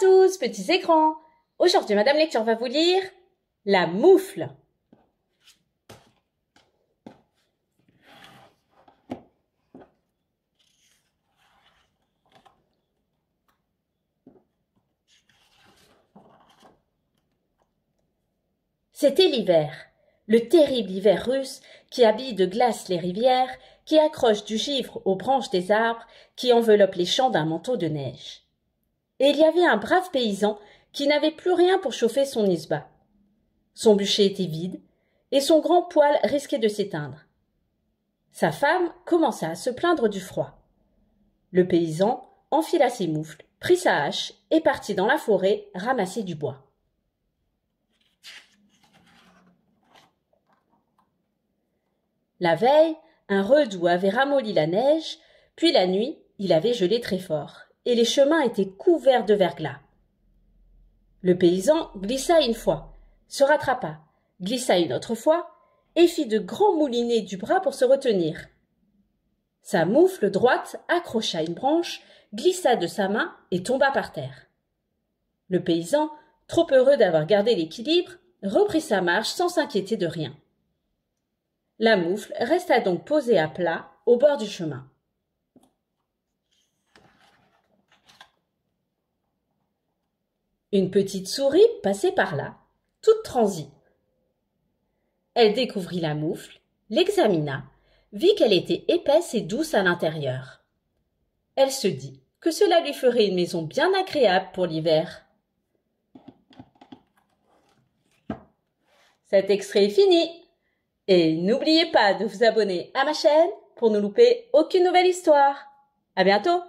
tous, petits écrans. Aujourd'hui, Madame Lecture va vous lire La moufle. C'était l'hiver, le terrible hiver russe qui habille de glace les rivières, qui accroche du givre aux branches des arbres, qui enveloppe les champs d'un manteau de neige. Et il y avait un brave paysan qui n'avait plus rien pour chauffer son isba. Son bûcher était vide, et son grand poêle risquait de s'éteindre. Sa femme commença à se plaindre du froid. Le paysan enfila ses moufles, prit sa hache et partit dans la forêt ramasser du bois. La veille, un redoux avait ramolli la neige, puis la nuit, il avait gelé très fort, et les chemins étaient couverts de verglas. Le paysan glissa une fois, se rattrapa, glissa une autre fois, et fit de grands moulinets du bras pour se retenir. Sa moufle droite accrocha une branche, glissa de sa main et tomba par terre. Le paysan, trop heureux d'avoir gardé l'équilibre, reprit sa marche sans s'inquiéter de rien. La moufle resta donc posée à plat au bord du chemin. Une petite souris passait par là, toute transie. Elle découvrit la moufle, l'examina, vit qu'elle était épaisse et douce à l'intérieur. Elle se dit que cela lui ferait une maison bien agréable pour l'hiver. Cet extrait est fini. Et n'oubliez pas de vous abonner à ma chaîne pour ne louper aucune nouvelle histoire. À bientôt!